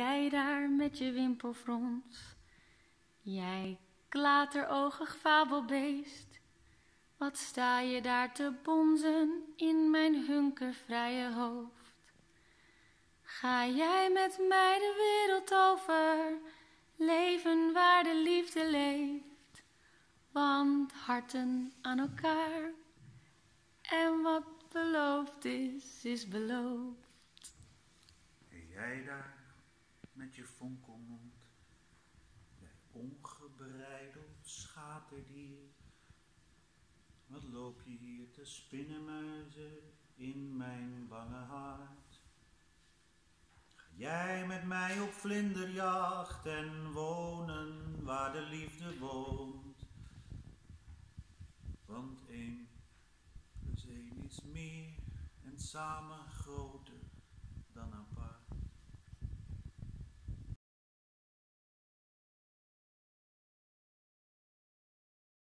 jij daar met je wimpelfrons? Jij klateroogig fabelbeest, wat sta je daar te bonzen in mijn hunkervrije hoofd? Ga jij met mij de wereld over, leven waar de liefde leeft, want harten aan elkaar en wat beloofd is, is beloofd. Jij daar met je fonkelmond, jij ongebreideld schaterdier. Wat loop je hier te spinnen, muizen, in mijn bange hart? Ga jij met mij op vlinderjacht en wonen waar de liefde woont? Want één plus één is meer en samen groter